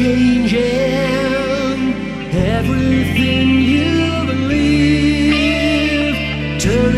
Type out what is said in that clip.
changing everything you believe. Turn